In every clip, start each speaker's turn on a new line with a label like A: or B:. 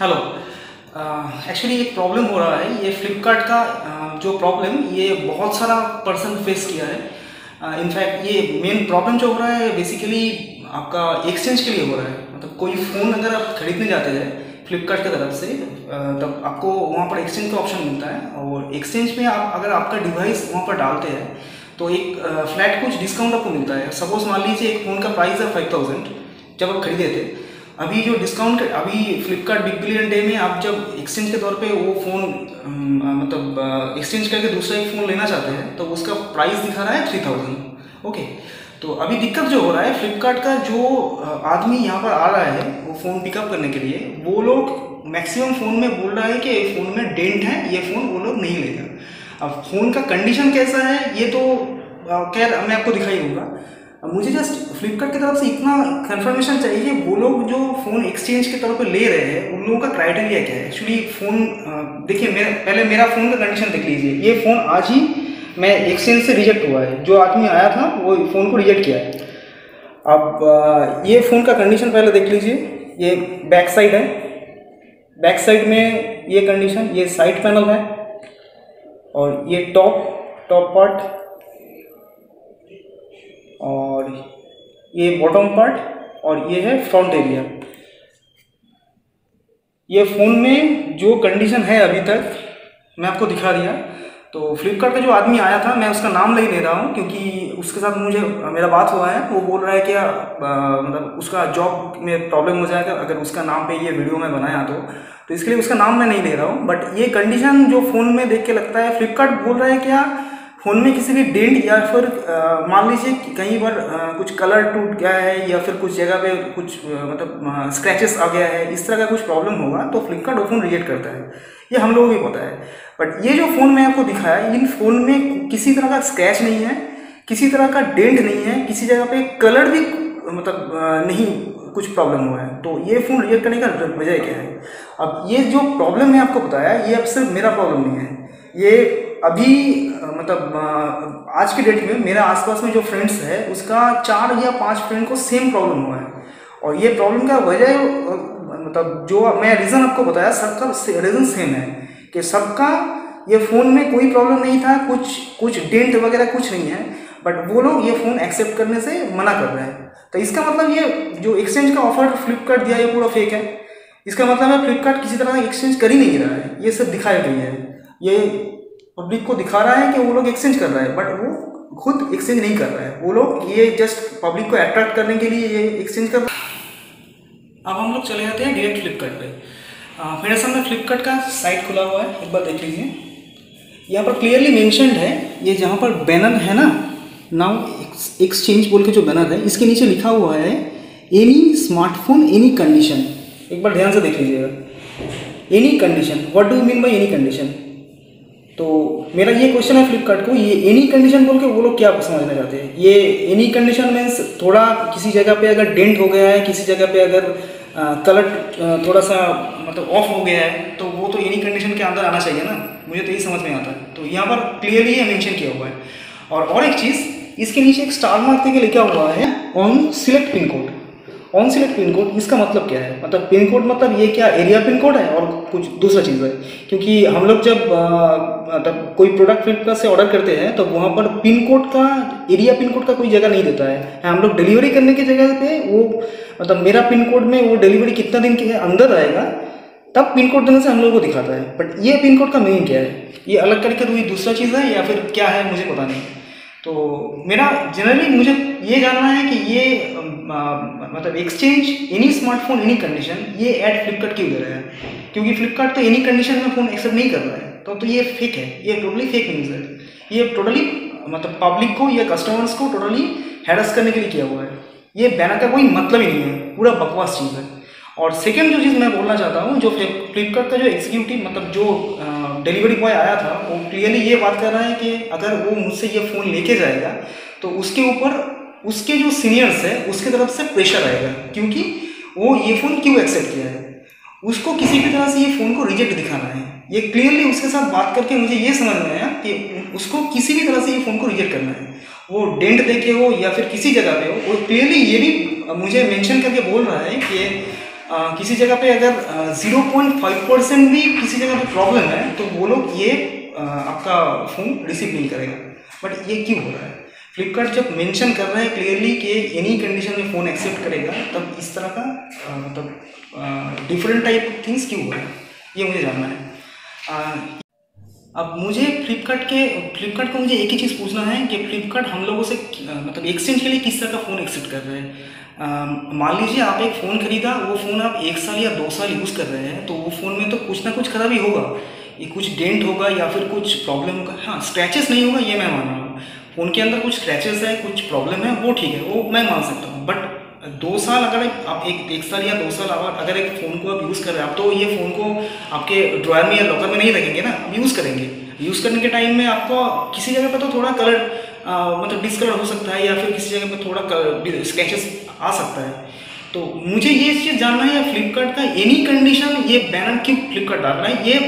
A: Hello actually एक problem हो रहा है। ये फ्लिपकार्ट का uh, जो प्रॉब्लम ये बहुत सारा पर्सन फेस किया है। इनफैक्ट uh, ये मेन प्रॉब्लम जो हो रहा है बेसिकली आपका एक्सचेंज के लिए हो रहा है। मतलब कोई फ़ोन अगर आप खरीदने जाते हैं फ्लिपकार्ट की तरफ़ से uh, तब आपको वहाँ पर एक्सचेंज का ऑप्शन मिलता है। और एक्सचेंज में आप अगर आपका डिवाइस वहाँ पर डालते हैं तो एक फ्लैट कुछ डिस्काउंट आपको मिलता है। सपोज़ मान लीजिए एक फ़ोन का प्राइस है फाइव थाउज़ेंड जब आप खरीदे थे अभी जो डिस्काउंट अभी फ्लिपकार्ट बिग बिलियन डे में आप जब एक्सचेंज के तौर पे वो फ़ोन मतलब एक्सचेंज करके दूसरा एक फ़ोन लेना चाहते हैं तो उसका प्राइस दिखा रहा है थ्री थाउज़ेंड ओके तो अभी दिक्कत जो हो रहा है फ्लिपकार्ट का जो आदमी यहाँ पर आ रहा है, वो फ़ोन पिकअप करने के लिए, वो लोग मैक्सिमम फ़ोन में बोल रहा है कि फ़ोन में डेंट है, ये फ़ोन वो लोग नहीं लेगा। अब फ़ोन का कंडीशन कैसा है, ये तो खैर, मैं आपको दिखाई दूँगा। मुझे जस्ट फ्लिपकार्ट की तरफ़ से इतना कंफर्मेशन चाहिए वो लोग जो फ़ोन एक्सचेंज के तौर पर ले रहे हैं, उन लोगों का क्राइटेरिया क्या है? एक्चुअली फ़ोन देखिए, मेरा, पहले मेरा फ़ोन का कंडीशन देख लीजिए। ये फ़ोन आज ही मैं एक्सचेंज से रिजेक्ट हुआ है। जो आदमी आया था, वो फ़ोन को रिजेक्ट किया है। अब ये फ़ोन का कंडीशन पहले देख लीजिए। ये बैक साइड है। बैक साइड में ये कंडीशन ये साइड पैनल है। और ये टॉप टॉप पार्ट और ये बॉटम पार्ट और ये है फ्रंट एरिया ये फ़ोन में जो कंडीशन है अभी तक, मैं आपको दिखा दिया। तो फ्लिपकार्ट का जो आदमी आया था, मैं उसका नाम नहीं ले रहा हूँ, क्योंकि उसके साथ मुझे, मेरा बात हुआ है। वो बोल रहा है क्या मतलब उसका जॉब में प्रॉब्लम हो जाएगा अगर उसका नाम पे ये वीडियो मैं बनाया तो। तो इसके लिए उसका नाम मैं नहीं ले रहा हूँ बट ये कंडीशन जो फ़ोन में देख के लगता है फ्लिपकार्ट बोल रहा है क्या फ़ोन में किसी भी डेंट या फिर मान लीजिए कहीं पर कुछ कलर टूट गया है या फिर कुछ जगह पे कुछ आ, मतलब स्क्रैचेस आ गया है इस तरह का कुछ प्रॉब्लम होगा तो फ्लिपकार्ट फ़ोन रिजेक्ट करता है। ये हम लोगों को पता है। बट ये जो फ़ोन मैं आपको दिखाया इन फ़ोन में किसी तरह का स्क्रैच नहीं है किसी तरह का डेंट नहीं है किसी जगह पे कलर भी मतलब नहीं कुछ प्रॉब्लम हुआ है। तो ये फ़ोन रिजेक्ट करने का वजह क्या है? अब ये जो प्रॉब्लम मैं आपको बताया ये अब सिर्फ़ मेरा प्रॉब्लम नहीं है। ये अभी मतलब आज के डेट में मेरे आसपास में जो फ्रेंड्स है, उसका चार या पाँच फ्रेंड को सेम प्रॉब्लम हुआ है। और ये प्रॉब्लम का वजह मतलब जो मैं रीज़न आपको बताया, सबका रीज़न सेम है कि सबका ये फ़ोन में कोई प्रॉब्लम नहीं था, कुछ कुछ डेंट वगैरह कुछ नहीं है बट वो लोग ये फ़ोन एक्सेप्ट करने से मना कर रहे हैं। तो इसका मतलब ये, जो एक्सचेंज का ऑफ़र फ्लिपकार्ट दिया, ये पूरा फेक है। इसका मतलब है फ्लिपकार्ट किसी तरह एक्सचेंज कर ही नहीं रहा है। ये सब दिखाया गई है। ये पब्लिक को दिखा रहा है कि वो लोग एक्सचेंज कर रहा है बट वो खुद एक्सचेंज नहीं कर रहा है। वो लोग ये जस्ट पब्लिक को अट्रैक्ट करने के लिए ये एक्सचेंज कर अब हम लोग चले जाते हैं डायरेक्ट फ्लिपकार्ट पे। मेरे सामने फ्लिपकार्ट का साइट खुला हुआ है, एक बार देख लीजिए। यहाँ पर क्लियरली मैंशनड है, ये जहाँ पर बैनर है ना नाउ एक्सचेंज बोल के जो बैनर है, इसके नीचे लिखा हुआ है एनी स्मार्टफ़ोन एनी कंडीशन एक बार ध्यान से देख लीजिएगा। Any condition what do mean by any condition तो मेरा ये क्वेश्चन है फ्लिपकार्ट को, ये एनी कंडीशन बोल के वो लोग क्या समझना चाहते हैं? ये एनी कंडीशन मीन्स थोड़ा किसी जगह पे अगर डेंट हो गया है, किसी जगह पे अगर कलर थोड़ा सा मतलब ऑफ़ हो गया है तो वो तो एनी कंडीशन के अंदर आना चाहिए ना? मुझे तो यही समझ में आता। है तो यहाँ पर क्लियरली ये मैंशन किया हुआ है। और और एक चीज़, इसके नीचे एक स्टार मार्क के लिखा हुआ है on select pin code on select pin code इसका मतलब क्या है? मतलब पिन कोड मतलब ये क्या एरिया पिन कोड है? और कुछ दूसरा चीज़ है। क्योंकि हम लोग जब मतलब कोई प्रोडक्ट फ्लिपकार्ट से ऑर्डर करते हैं तो वहाँ पर पिन कोड का एरिया पिन कोड का कोई जगह नहीं देता है। हम लोग डिलीवरी करने की जगह पे वो मतलब मेरा पिन कोड में वो डिलीवरी कितना दिन के अंदर आएगा, तब पिन कोड देने से हम लोग को दिखाता है। बट ये पिन कोड का मीनिंग क्या है? ये अलग करके कोई दूसरा चीज़ है या फिर क्या है? मुझे पता नहीं। तो मेरा जनरली मुझे ये जानना है कि ये मतलब exchange any smartphone any condition ये एड फ्लिपकार्ट क्यों दे रहा है। क्योंकि फ्लिपकार्ट तो एनी कंडीशन में फ़ोन एक्सेप्ट नहीं कर रहा है। तो तो ये फेक है। ये टोटली फेक न्यूज़ है। ये टोटली मतलब पब्लिक को, या कस्टमर्स को टोटली हैरस करने के लिए किया हुआ है। ये बैनर का कोई मतलब ही नहीं है। पूरा बकवास चीज़ है। और सेकेंड जो चीज़ मैं बोलना चाहता हूँ, जो फ्लिपकार्ट का जो एग्जीक्यूटिव मतलब जो डिलीवरी बॉय आया था, वो क्लियरली ये बात कर रहा है कि अगर वो मुझसे ये फ़ोन लेके जाएगा तो उसके ऊपर, उसके जो सीनियर्स है, उसके तरफ़ से प्रेशर आएगा, क्योंकि वो ये फ़ोन क्यों एक्सेप्ट किया है? उसको किसी भी तरह से ये फ़ोन को रिजेक्ट दिखाना है। ये क्लियरली उसके साथ बात करके मुझे ये समझ में आया कि उसको किसी भी तरह से ये फ़ोन को रिजेक्ट करना है। वो डेंट देके हो या फिर किसी जगह पे हो, वो क्लियरली ये भी मुझे मेंशन करके बोल रहा है कि किसी जगह पे अगर ज़ीरो पॉइंट फाइव परसेंट भी किसी जगह पे प्रॉब्लम है तो वो लोग ये आपका फ़ोन रिसीव नहीं करेगा। बट ये क्यों हो रहा है? फ्लिपकार्ट जब मेंशन कर रहे हैं क्लियरली कि एनी कंडीशन में फ़ोन एक्सेप्ट करेगा, तब इस तरह का मतलब डिफरेंट टाइप ऑफ़ थिंग्स क्यों हो रहा है? ये मुझे जानना है। अब मुझे फ्लिपकार्ट के फ्लिपकार्ट को मुझे एक ही चीज़ पूछना है कि फ्लिपकार्ट हम लोगों से मतलब एक्सचेंज के लिए किस तरह का फ़ोन एक्सेप्ट कर रहे हैं? मान लीजिए आप एक फ़ोन खरीदा, वो फ़ोन आप एक साल या दो साल यूज़ कर रहे हैं तो वो फ़ोन में तो कुछ ना कुछ खराबी होगा। ये कुछ डेंट होगा या फिर कुछ प्रॉब्लम होगा। हाँ स्क्रैचेस नहीं होगा, ये मैं मान रहा हूँ। फ़ोन के अंदर कुछ स्क्रैचेस है, कुछ प्रॉब्लम है, वो ठीक है, वो मैं मान सकता हूँ। दो साल अगर आप एक एक साल या दो साल अगर एक फ़ोन को आप यूज़ कर रहे हैं, आप तो ये फ़ोन को आपके ड्रॉयर में या लॉकर में नहीं रखेंगे ना, आप यूज़ करेंगे। यूज़ करने के टाइम में आपको किसी जगह पर तो थोड़ा कलर मतलब डिसकलर हो सकता है या फिर किसी जगह पर थोड़ा स्केचेस आ सकता है। तो मुझे ये चीज़ जानना है फ्लिपकार्ट का एनी कंडीशन ये बैनर क्यों फ्लिपकार्ट डाल रहा है? ये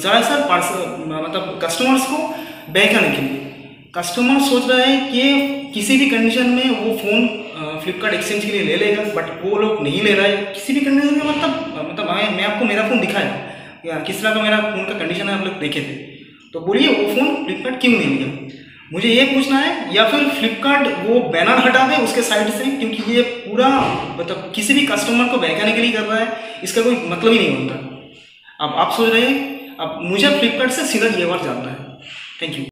A: ज़्यादातर पार्सल मतलब कस्टमर्स को बहकाने के लिए। कस्टमर सोच रहा है कि किसी भी कंडीशन में वो फ़ोन फ्लिपकार्ट एक्सचेंज के लिए ले लेगा बट वो लोग नहीं ले रहा है। किसी भी कंडीशन में मतलब मतलब मैं मैं आपको मेरा फ़ोन दिखाया। या किस तरह का मेरा फ़ोन का कंडीशन है, आप लोग देखे थे। तो बोलिए, वो फ़ोन फ्लिपकार्ट क्यों नहीं लिया? मुझे ये पूछना है, या फिर फ्लिपकार्ट वो बैनर हटा दे उसके साइड से, क्योंकि ये पूरा मतलब किसी भी कस्टमर को बहकाने के लिए कर रहा है, इसका कोई मतलब ही नहीं होता अब आप सोच रहे हैं, अब मुझे फ्लिपकार्ट से सीधा ये बार जानना है। Thank you